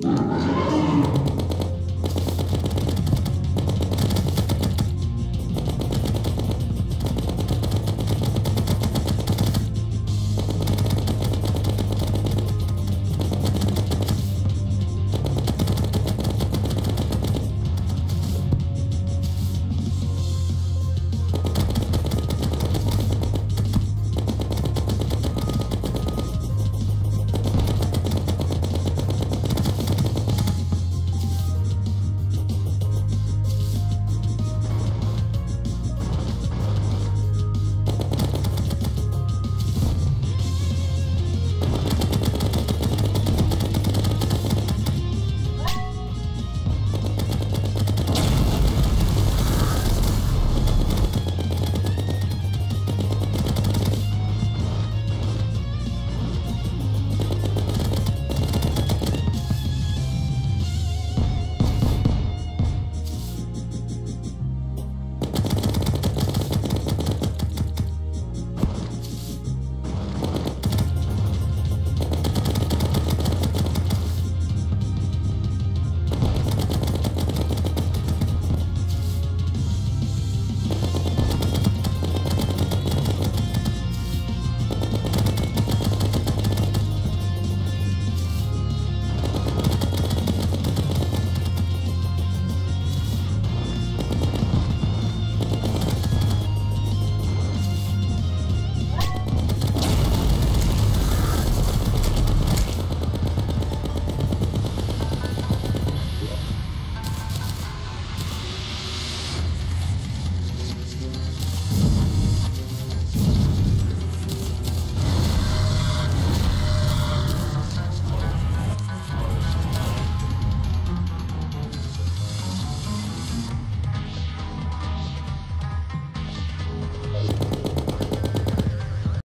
you